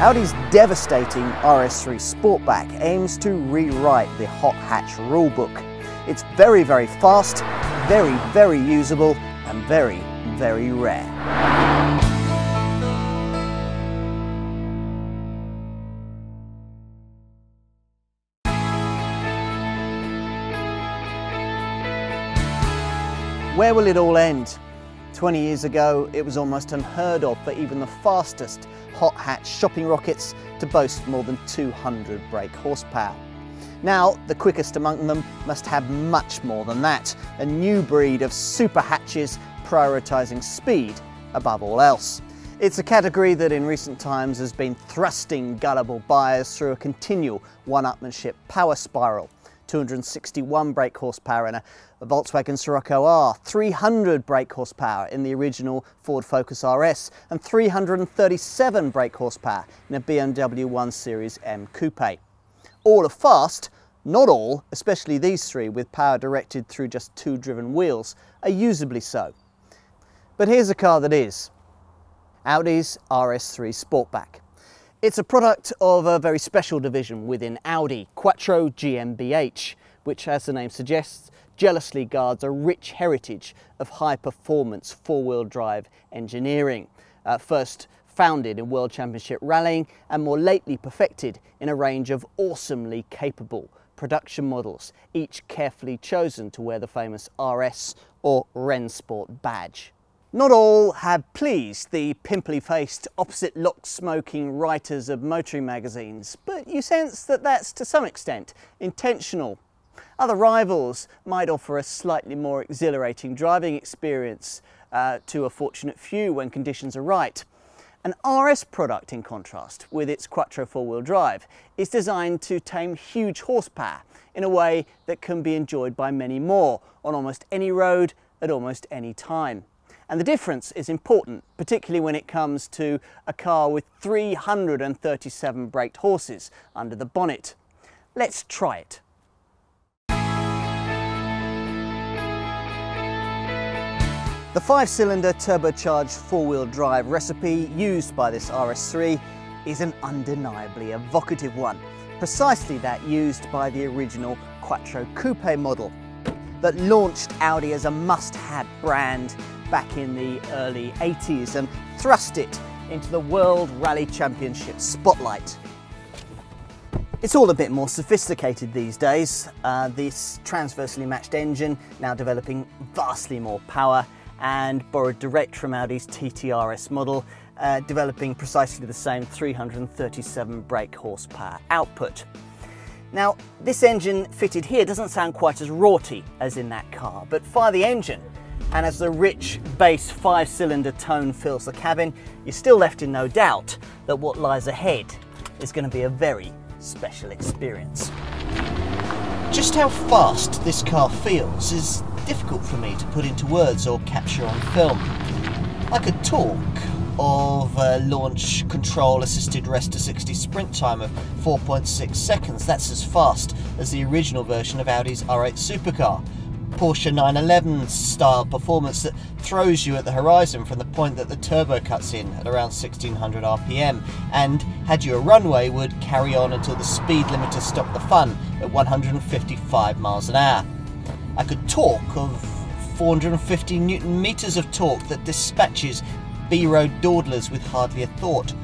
Audi's devastating RS3 Sportback aims to rewrite the hot hatch rulebook. It's very, very fast, very, very usable, and very, very rare. Where will it all end? 20 years ago, it was almost unheard of for even the fastest hot hatch shopping rockets to boast more than 200 brake horsepower. Now, the quickest among them must have much more than that, a new breed of super hatches prioritising speed above all else. It's a category that in recent times has been thrusting gullible buyers through a continual one-upmanship power spiral. 261 brake horsepower in a, a Volkswagen Scirocco R, 300 brake horsepower in the original Ford Focus RS, and 337 brake horsepower in a BMW 1 Series M Coupe. All are fast, not all, especially these three with power directed through just two driven wheels, are usably so. But here's a car that is. Audi's RS3 Sportback. It's a product of a very special division within Audi, Quattro GmbH, which as the name suggests, jealously guards a rich heritage of high performance four-wheel drive engineering. Uh, first founded in World Championship rallying and more lately perfected in a range of awesomely capable production models, each carefully chosen to wear the famous RS or Rennsport badge. Not all have pleased the pimply-faced, opposite lock-smoking writers of motoring magazines, but you sense that that's to some extent intentional. Other rivals might offer a slightly more exhilarating driving experience uh, to a fortunate few when conditions are right. An RS product, in contrast, with its Quattro four-wheel drive, is designed to tame huge horsepower in a way that can be enjoyed by many more on almost any road at almost any time. And the difference is important, particularly when it comes to a car with 337 braked horses under the bonnet. Let's try it. The five-cylinder turbocharged four-wheel drive recipe used by this RS3 is an undeniably evocative one, precisely that used by the original Quattro Coupe model that launched Audi as a must-have brand back in the early 80s and thrust it into the World Rally Championship spotlight. It's all a bit more sophisticated these days. Uh, this transversely matched engine now developing vastly more power and borrowed direct from Audi's TTRS model, uh, developing precisely the same 337 brake horsepower output. Now, this engine fitted here doesn't sound quite as raughty as in that car, but fire the engine and as the rich bass five cylinder tone fills the cabin, you're still left in no doubt that what lies ahead is going to be a very special experience. Just how fast this car feels is difficult for me to put into words or capture on film. I could talk of a launch control assisted rest to 60 sprint time of 4.6 seconds. That's as fast as the original version of Audi's R8 supercar. Porsche 911 style performance that throws you at the horizon from the point that the turbo cuts in at around 1600 RPM and had you a runway would carry on until the speed limiter stopped the fun at 155 miles an hour. I could talk of 450 newton meters of torque that dispatches B-road dawdlers with hardly a thought,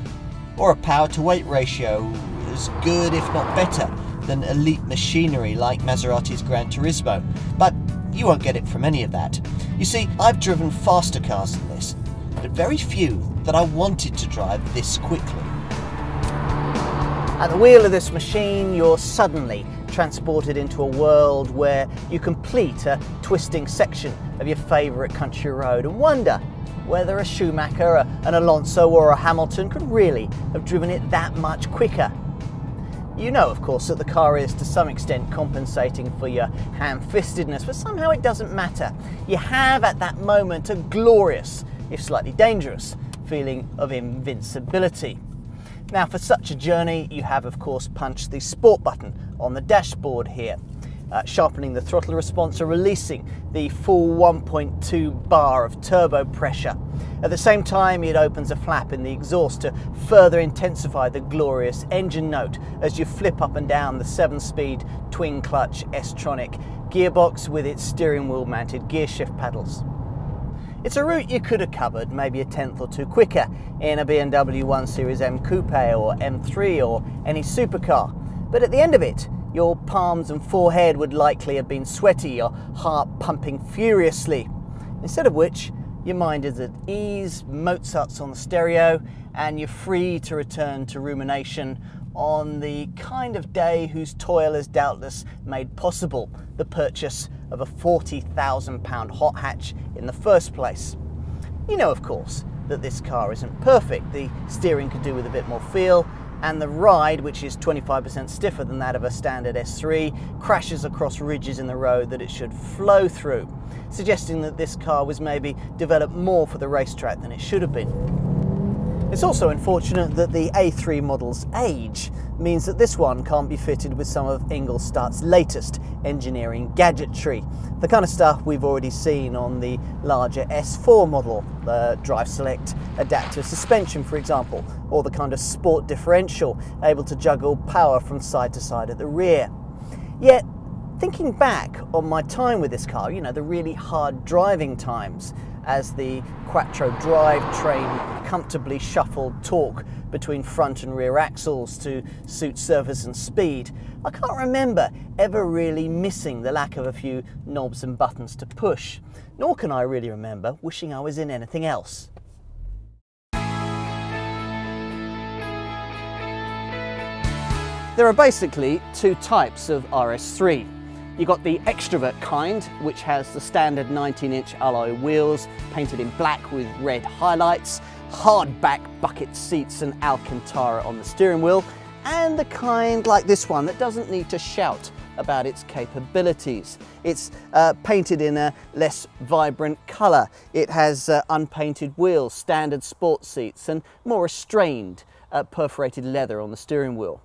or a power to weight ratio as good if not better than elite machinery like Maserati's Gran Turismo, but you won't get it from any of that. You see, I've driven faster cars than this, but very few that I wanted to drive this quickly. At the wheel of this machine, you're suddenly transported into a world where you complete a twisting section of your favourite country road and wonder whether a Schumacher, an Alonso or a Hamilton could really have driven it that much quicker. You know, of course, that the car is to some extent compensating for your ham-fistedness, but somehow it doesn't matter. You have at that moment a glorious, if slightly dangerous, feeling of invincibility. Now, for such a journey, you have, of course, punched the sport button on the dashboard here. uh, sharpening the throttle response or releasing the full 1.2 bar of turbo pressure. At the same time, it opens a flap in the exhaust to further intensify the glorious engine note as you flip up and down the 7-speed twin-clutch S-Tronic gearbox with its steering wheel mounted gearshift paddles. It's a route you could have covered maybe a tenth or two quicker in a BMW 1 Series M Coupe or M3 or any supercar, but at the end of it, your palms and forehead would likely have been sweaty, your heart pumping furiously. Instead of which, your mind is at ease, Mozart's on the stereo, and you're free to return to rumination on the kind of day whose toil has doubtless made possible the purchase of a £40,000 hot hatch in the first place. You know, of course, that this car isn't perfect. The steering could do with a bit more feel, and the ride, which is 25% stiffer than that of a standard S3, crashes across ridges in the road that it should flow through, suggesting that this car was maybe developed more for the racetrack than it should have been. It's also unfortunate that the A3 model's age means that this one can't be fitted with some of Ingolstadt's latest engineering gadgetry. The kind of stuff we've already seen on the larger S4 model, the Drive Select adaptive suspension for example, or the kind of sport differential able to juggle power from side to side at the rear. Yet, thinking back on my time with this car, you know, the really hard driving times, as the Quattro drivetrain comfortably shuffled torque between front and rear axles to suit surface and speed, I can't remember ever really missing the lack of a few knobs and buttons to push, nor can I really remember wishing I was in anything else. There are basically two types of RS3. You've got the extrovert kind, which has the standard 19-inch alloy wheels painted in black with red highlights, hardback bucket seats and Alcantara on the steering wheel, and the kind like this one that doesn't need to shout about its capabilities. It's uh, painted in a less vibrant colour. It has uh, unpainted wheels, standard sports seats and more restrained uh, perforated leather on the steering wheel.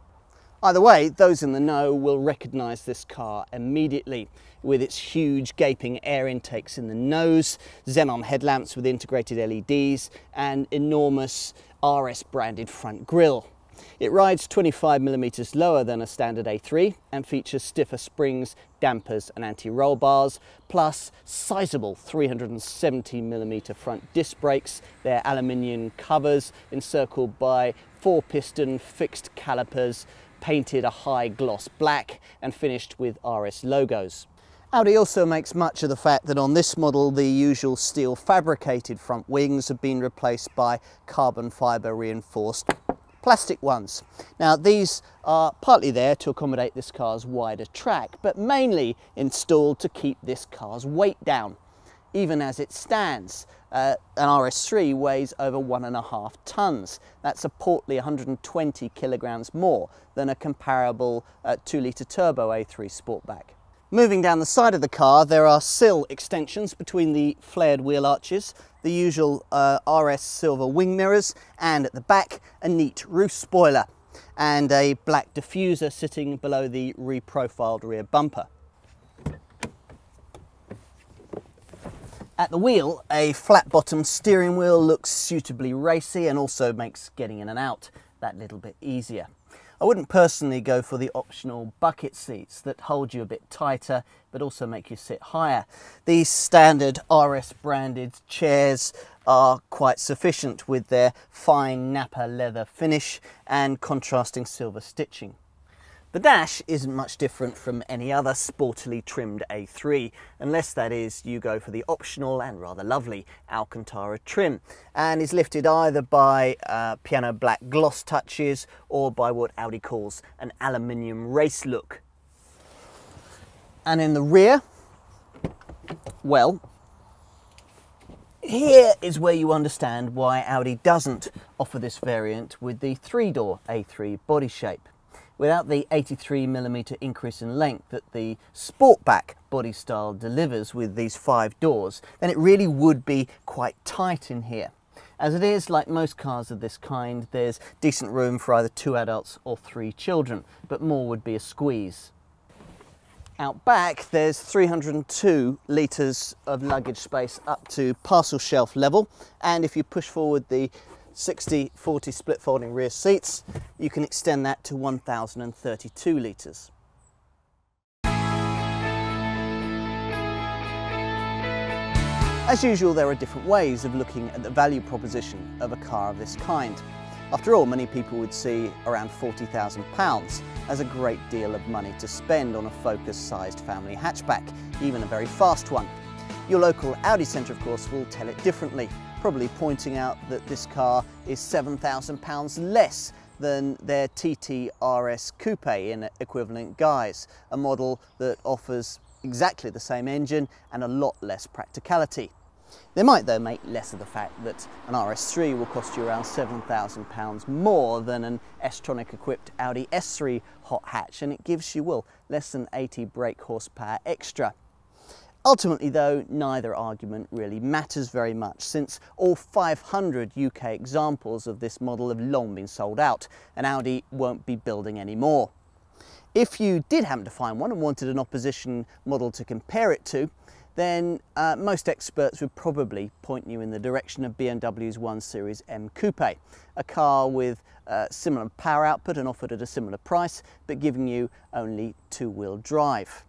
Either way, those in the know will recognise this car immediately with its huge gaping air intakes in the nose, xenon headlamps with integrated LEDs and enormous RS branded front grille. It rides 25mm lower than a standard A3 and features stiffer springs, dampers and anti-roll bars, plus sizable 370mm front disc brakes, their aluminium covers encircled by four piston fixed calipers painted a high gloss black and finished with RS logos. Audi also makes much of the fact that on this model the usual steel fabricated front wings have been replaced by carbon fibre reinforced plastic ones. Now these are partly there to accommodate this car's wider track but mainly installed to keep this car's weight down even as it stands. Uh, an RS3 weighs over one and a half tons. That's a portly 120 kilograms more than a comparable uh, 2 litre turbo A3 Sportback. Moving down the side of the car, there are sill extensions between the flared wheel arches, the usual uh, RS silver wing mirrors, and at the back, a neat roof spoiler and a black diffuser sitting below the reprofiled rear bumper. At the wheel, a flat bottom steering wheel looks suitably racy and also makes getting in and out that little bit easier. I wouldn't personally go for the optional bucket seats that hold you a bit tighter but also make you sit higher. These standard RS branded chairs are quite sufficient with their fine Nappa leather finish and contrasting silver stitching. The dash isn't much different from any other sportily trimmed A3, unless that is you go for the optional and rather lovely Alcantara trim, and is lifted either by uh, piano black gloss touches or by what Audi calls an aluminium race look. And in the rear, well, here is where you understand why Audi doesn't offer this variant with the three-door A3 body shape without the 83mm increase in length that the Sportback body style delivers with these five doors, then it really would be quite tight in here. As it is, like most cars of this kind, there's decent room for either two adults or three children, but more would be a squeeze. Out back, there's 302 litres of luggage space up to parcel shelf level. And if you push forward the 60-40 split folding rear seats, you can extend that to 1,032 litres. As usual, there are different ways of looking at the value proposition of a car of this kind. After all, many people would see around £40,000 as a great deal of money to spend on a Focus-sized family hatchback, even a very fast one. Your local Audi centre, of course, will tell it differently, probably pointing out that this car is £7,000 less than their TT RS Coupe in equivalent guise, a model that offers exactly the same engine and a lot less practicality. They might though make less of the fact that an RS3 will cost you around £7,000 more than an S-Tronic equipped Audi S3 hot hatch and it gives you, well, less than 80 brake horsepower extra. Ultimately though, neither argument really matters very much since all 500 UK examples of this model have long been sold out and Audi won't be building any more. If you did happen to find one and wanted an opposition model to compare it to, then uh, most experts would probably point you in the direction of BMW's 1 Series M Coupe, a car with uh, similar power output and offered at a similar price, but giving you only two-wheel drive.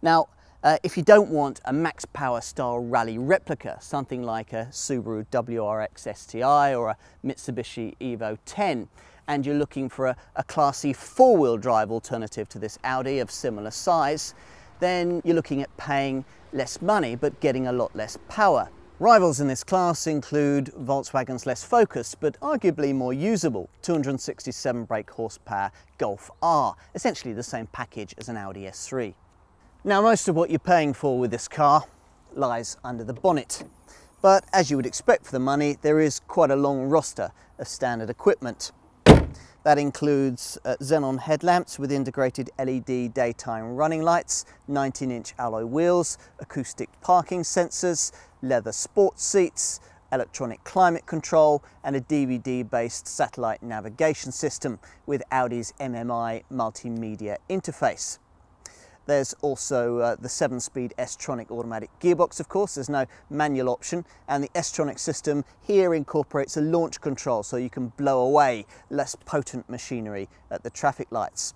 Now, uh, if you don't want a max power style rally replica, something like a Subaru WRX STI or a Mitsubishi Evo 10, and you're looking for a, a classy four-wheel drive alternative to this Audi of similar size, then you're looking at paying less money but getting a lot less power. Rivals in this class include Volkswagen's less focused but arguably more usable 267 brake horsepower Golf R, essentially the same package as an Audi S3. Now most of what you're paying for with this car lies under the bonnet. But as you would expect for the money, there is quite a long roster of standard equipment. That includes uh, xenon headlamps with integrated LED daytime running lights, 19-inch alloy wheels, acoustic parking sensors, leather sports seats, electronic climate control and a DVD-based satellite navigation system with Audi's MMI multimedia interface. There's also uh, the 7-speed S-Tronic automatic gearbox, of course. There's no manual option. And the S-Tronic system here incorporates a launch control so you can blow away less potent machinery at the traffic lights.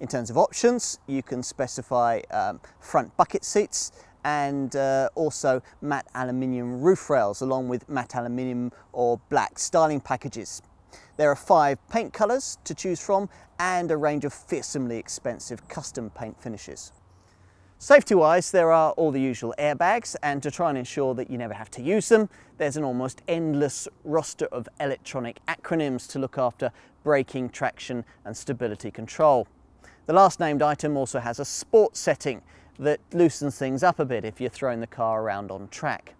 In terms of options, you can specify um, front bucket seats and uh, also matte aluminium roof rails along with matte aluminium or black styling packages. There are five paint colours to choose from and a range of fearsomely expensive custom paint finishes. Safety-wise, there are all the usual airbags, and to try and ensure that you never have to use them, there's an almost endless roster of electronic acronyms to look after braking, traction and stability control. The last named item also has a sport setting that loosens things up a bit if you're throwing the car around on track.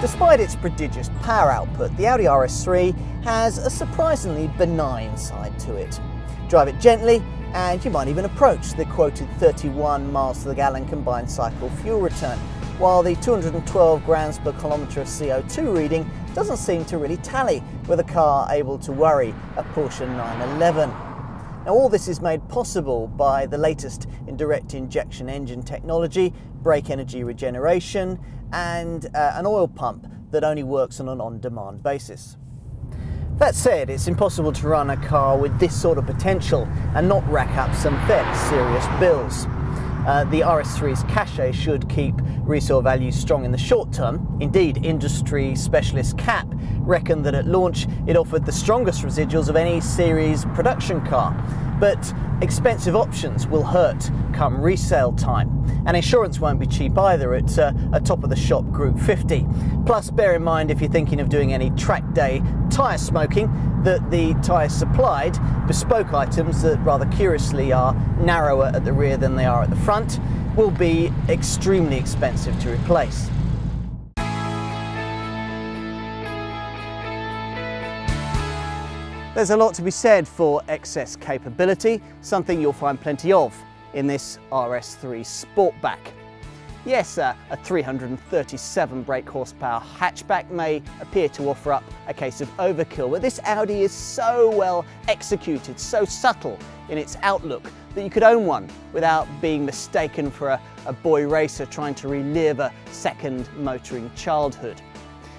Despite its prodigious power output, the Audi RS3 has a surprisingly benign side to it. Drive it gently and you might even approach the quoted 31 miles to the gallon combined cycle fuel return, while the 212 grams per kilometre of CO2 reading doesn't seem to really tally with a car able to worry a Porsche 911. Now all this is made possible by the latest in direct injection engine technology, brake energy regeneration and uh, an oil pump that only works on an on-demand basis. That said, it's impossible to run a car with this sort of potential and not rack up some fairly serious bills. Uh, the RS3's cachet should keep resale values strong in the short term. Indeed, industry specialist CAP reckoned that at launch it offered the strongest residuals of any series production car. But expensive options will hurt come resale time. And insurance won't be cheap either at uh, a top of the shop Group 50. Plus, bear in mind if you're thinking of doing any track day tyre smoking, that the tyres supplied, bespoke items that rather curiously are narrower at the rear than they are at the front, will be extremely expensive to replace. There's a lot to be said for excess capability, something you'll find plenty of in this RS3 Sportback. Yes, uh, a 337 brake horsepower hatchback may appear to offer up a case of overkill, but this Audi is so well executed, so subtle in its outlook that you could own one without being mistaken for a, a boy racer trying to relive a second motoring childhood.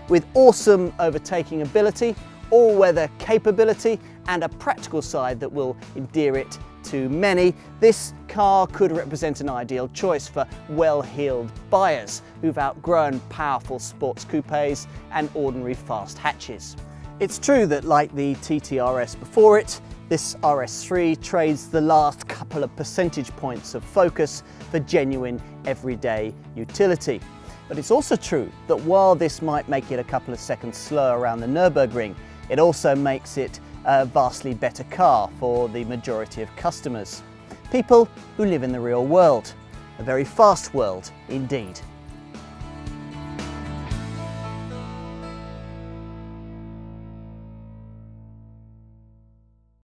With awesome overtaking ability, all-weather capability and a practical side that will endear it to many, this car could represent an ideal choice for well-heeled buyers who've outgrown powerful sports coupes and ordinary fast hatches. It's true that like the TTRS before it, this RS3 trades the last couple of percentage points of focus for genuine everyday utility. But it's also true that while this might make it a couple of seconds slower around the Nürburgring, it also makes it a vastly better car for the majority of customers. People who live in the real world. A very fast world indeed.